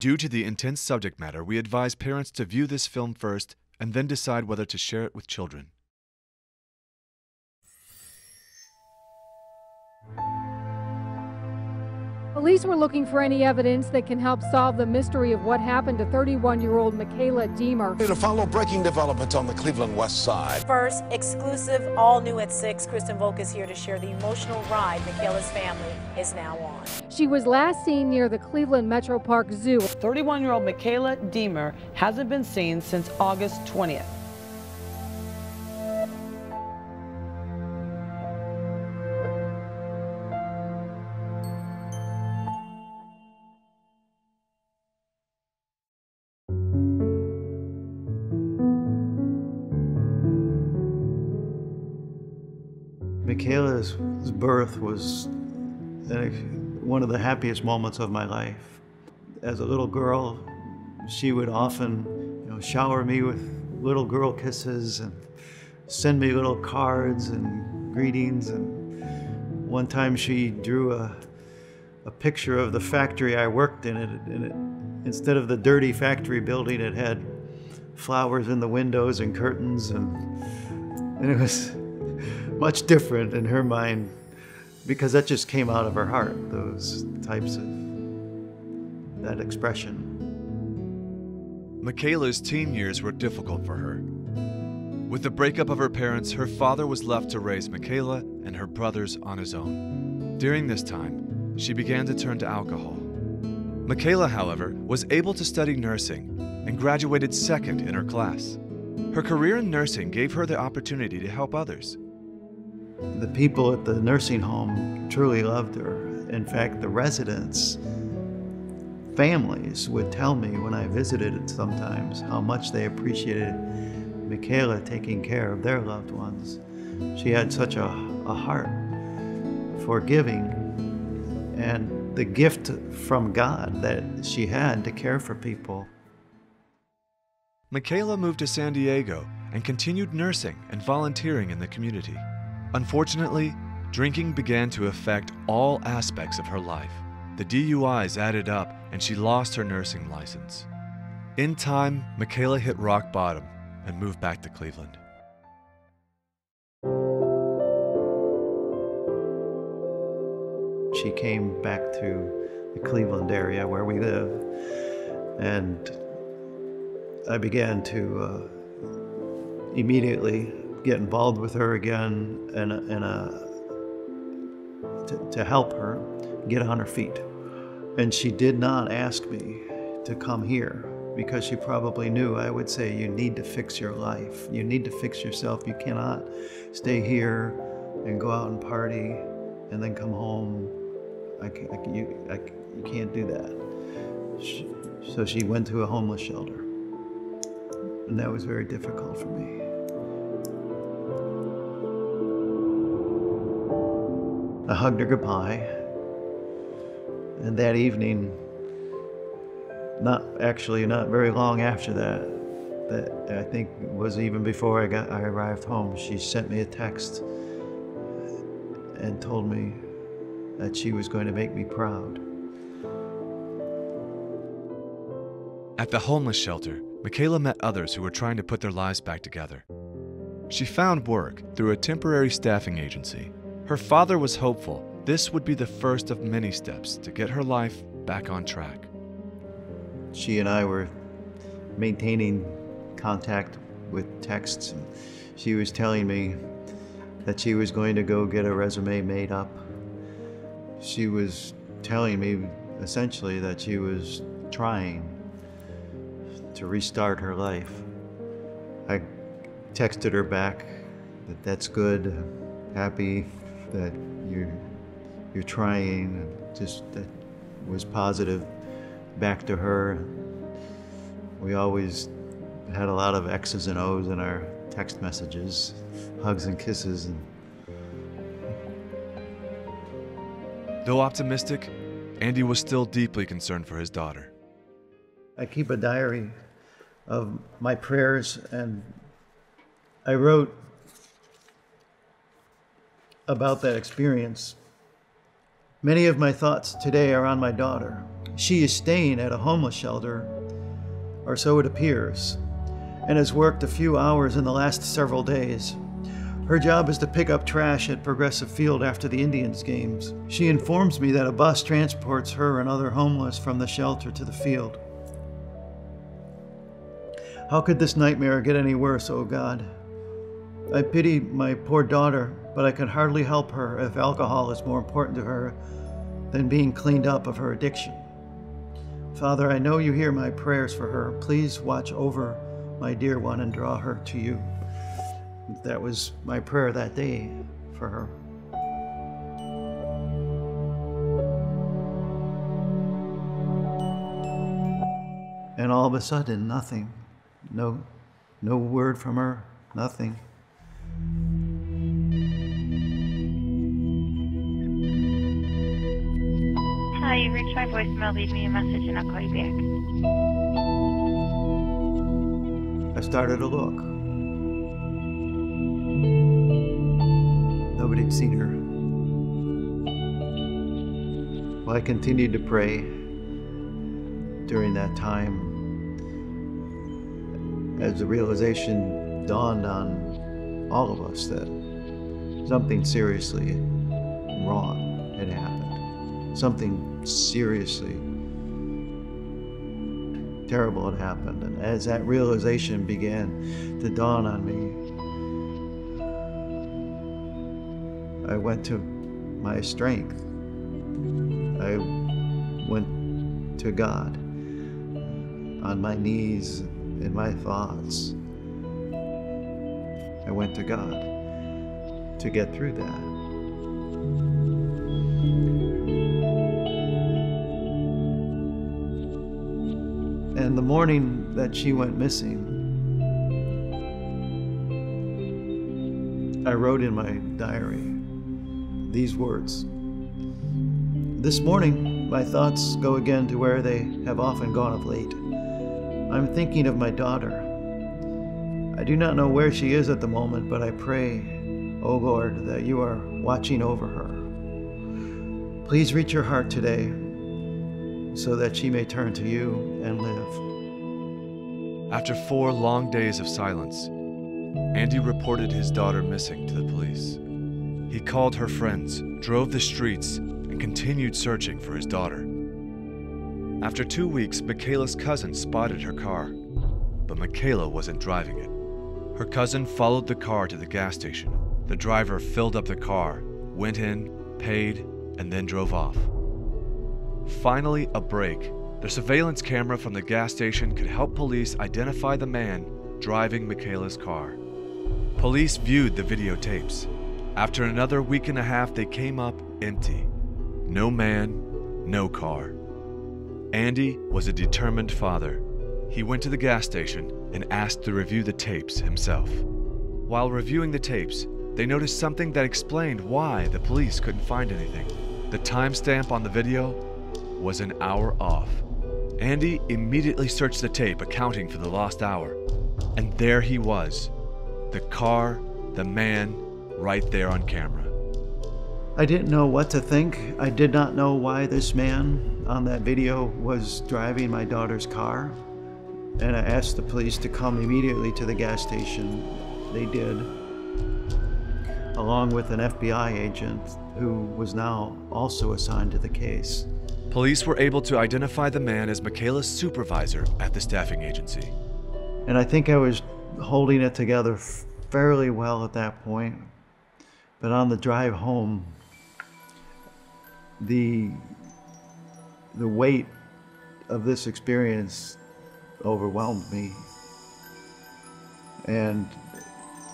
Due to the intense subject matter, we advise parents to view this film first and then decide whether to share it with children. Police were looking for any evidence that can help solve the mystery of what happened to 31 year old Michaela Deemer. To follow breaking developments on the Cleveland West Side. First, exclusive, all new at 6. Kristen Volk is here to share the emotional ride Michaela's family is now on. She was last seen near the Cleveland Metro Park Zoo. 31 year old Michaela Deemer hasn't been seen since August 20th. Michaela's birth was uh, one of the happiest moments of my life. As a little girl, she would often you know, shower me with little girl kisses and send me little cards and greetings. And one time she drew a, a picture of the factory I worked in. And it, instead of the dirty factory building, it had flowers in the windows and curtains. And, and it was much different in her mind because that just came out of her heart, those types of, that expression. Michaela's teen years were difficult for her. With the breakup of her parents, her father was left to raise Michaela and her brothers on his own. During this time, she began to turn to alcohol. Michaela, however, was able to study nursing and graduated second in her class. Her career in nursing gave her the opportunity to help others. The people at the nursing home truly loved her. In fact, the residents, families would tell me when I visited it sometimes how much they appreciated Michaela taking care of their loved ones. She had such a, a heart for giving and the gift from God that she had to care for people. Michaela moved to San Diego and continued nursing and volunteering in the community. Unfortunately, drinking began to affect all aspects of her life. The DUIs added up and she lost her nursing license. In time, Michaela hit rock bottom and moved back to Cleveland. She came back to the Cleveland area where we live, and I began to uh, immediately get involved with her again and, and uh, to, to help her get on her feet. And she did not ask me to come here because she probably knew I would say, You need to fix your life. You need to fix yourself. You cannot stay here and go out and party and then come home. I, can, I you, I, you can't do that. She, so she went to a homeless shelter. And that was very difficult for me. I hugged her goodbye. And that evening, not actually not very long after that, that I think was even before I got I arrived home, she sent me a text and told me that she was going to make me proud. At the homeless shelter, Michaela met others who were trying to put their lives back together. She found work through a temporary staffing agency. Her father was hopeful this would be the first of many steps to get her life back on track. She and I were maintaining contact with texts. And she was telling me that she was going to go get a resume made up. She was telling me essentially that she was trying to restart her life. I texted her back that that's good, happy that you're you're trying, and just that was positive back to her. We always had a lot of X's and O's in our text messages, hugs and kisses. And Though optimistic, Andy was still deeply concerned for his daughter. I keep a diary of my prayers, and I wrote about that experience. Many of my thoughts today are on my daughter. She is staying at a homeless shelter, or so it appears, and has worked a few hours in the last several days. Her job is to pick up trash at Progressive Field after the Indians games. She informs me that a bus transports her and other homeless from the shelter to the field. How could this nightmare get any worse, oh God? I pity my poor daughter, but I can hardly help her if alcohol is more important to her than being cleaned up of her addiction. Father, I know you hear my prayers for her. Please watch over my dear one and draw her to you. That was my prayer that day for her. And all of a sudden, nothing. No, no word from her, nothing. My voicemail. Leave me a message and I'll call you back. I started to look. Nobody had seen her. Well, I continued to pray during that time as the realization dawned on all of us that something seriously wrong had happened. Something seriously terrible had happened. And as that realization began to dawn on me, I went to my strength. I went to God on my knees in my thoughts. I went to God to get through that. And the morning that she went missing, I wrote in my diary these words This morning, my thoughts go again to where they have often gone of late. I'm thinking of my daughter. I do not know where she is at the moment, but I pray, O oh Lord, that you are watching over her. Please reach her heart today so that she may turn to you and live. After four long days of silence, Andy reported his daughter missing to the police. He called her friends, drove the streets, and continued searching for his daughter. After two weeks, Michaela's cousin spotted her car, but Michaela wasn't driving it. Her cousin followed the car to the gas station. The driver filled up the car, went in, paid, and then drove off. Finally, a break. The surveillance camera from the gas station could help police identify the man driving Michaela's car. Police viewed the videotapes. After another week and a half, they came up empty. No man, no car. Andy was a determined father. He went to the gas station and asked to review the tapes himself. While reviewing the tapes, they noticed something that explained why the police couldn't find anything. The timestamp on the video was an hour off. Andy immediately searched the tape accounting for the lost hour. And there he was. The car, the man, right there on camera. I didn't know what to think. I did not know why this man on that video was driving my daughter's car. And I asked the police to come immediately to the gas station. They did, along with an FBI agent who was now also assigned to the case. Police were able to identify the man as Michaela's supervisor at the staffing agency. And I think I was holding it together fairly well at that point. But on the drive home, the the weight of this experience overwhelmed me. And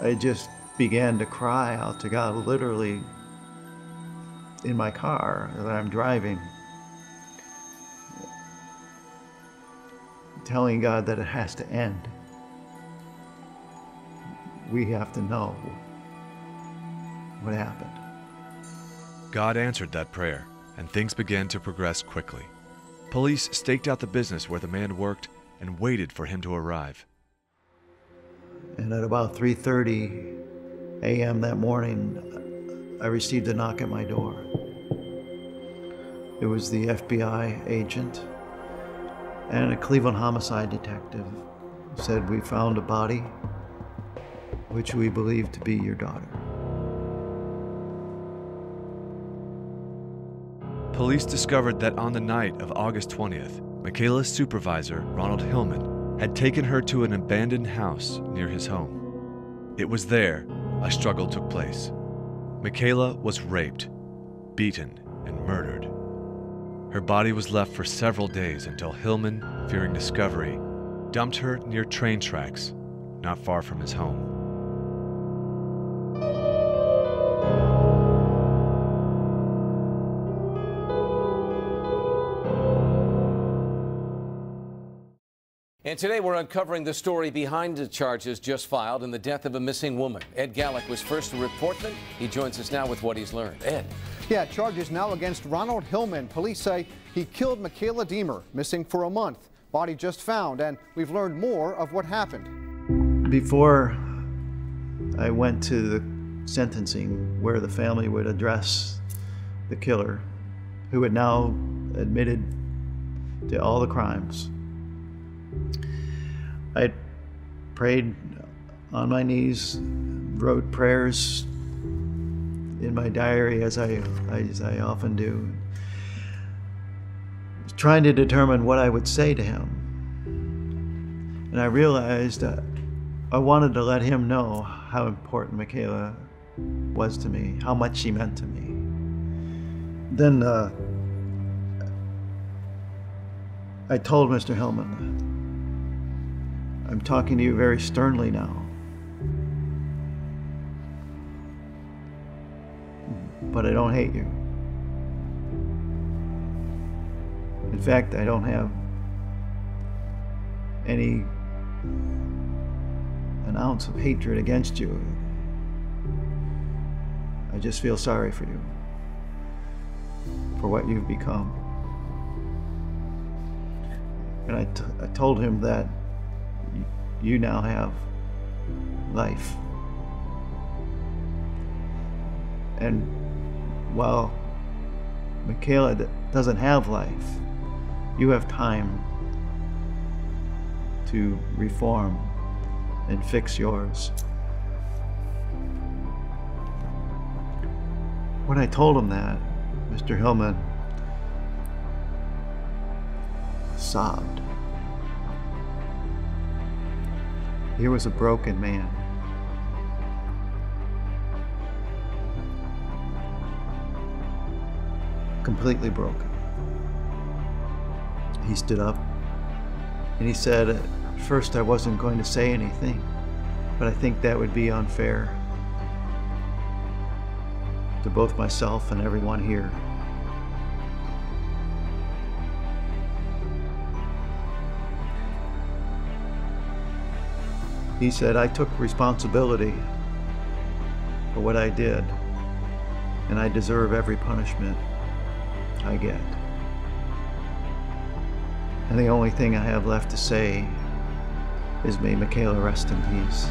I just began to cry out to God, literally in my car that I'm driving, telling God that it has to end. We have to know what happened. God answered that prayer, and things began to progress quickly. Police staked out the business where the man worked and waited for him to arrive. And at about 3:30 a.m. that morning, I received a knock at my door. It was the FBI agent and a Cleveland homicide detective said we found a body which we believe to be your daughter. Police discovered that on the night of August 20th, Michaela's supervisor, Ronald Hillman, had taken her to an abandoned house near his home. It was there a struggle took place. Michaela was raped, beaten, and murdered. Her body was left for several days until Hillman, fearing discovery, dumped her near train tracks not far from his home. And today we're uncovering the story behind the charges just filed in the death of a missing woman. Ed Gallek was first to report them. He joins us now with what he's learned. Ed. Yeah, charges now against Ronald Hillman. Police say he killed Michaela Deemer, missing for a month. Body just found, and we've learned more of what happened. Before I went to the sentencing where the family would address the killer, who had now admitted to all the crimes, I prayed on my knees, wrote prayers in my diary as I, as I often do, trying to determine what I would say to him. And I realized that I wanted to let him know how important Michaela was to me, how much she meant to me. Then uh, I told Mr. Hillman, I'm talking to you very sternly now. But I don't hate you. In fact, I don't have any an ounce of hatred against you. I just feel sorry for you, for what you've become. And I, I told him that you now have life. And while Michaela doesn't have life, you have time to reform and fix yours. When I told him that, Mr. Hillman sobbed. Here was a broken man. Completely broken. He stood up and he said, At first, I wasn't going to say anything, but I think that would be unfair to both myself and everyone here. He said, I took responsibility for what I did, and I deserve every punishment I get. And the only thing I have left to say is may Michaela rest in peace.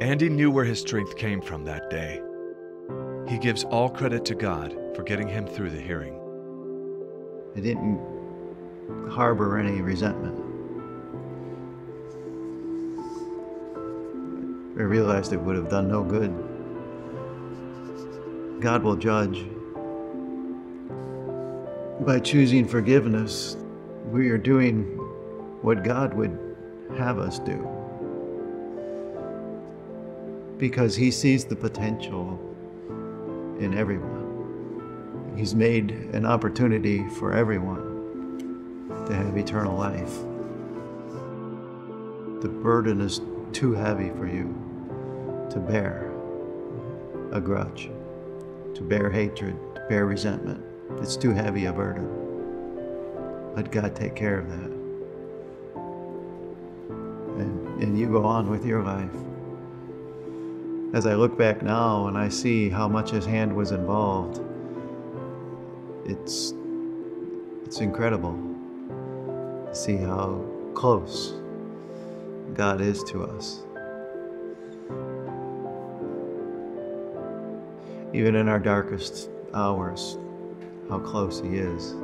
Andy knew where his strength came from that day. He gives all credit to God for getting him through the hearing. I didn't harbor any resentment. I realized it would have done no good. God will judge. By choosing forgiveness, we are doing what God would have us do. Because He sees the potential in everyone. He's made an opportunity for everyone to have eternal life. The burden is too heavy for you to bear a grudge, to bear hatred, to bear resentment. It's too heavy a burden. Let God take care of that. And, and you go on with your life. As I look back now and I see how much his hand was involved, it's It's incredible to see how close God is to us. Even in our darkest hours, how close He is.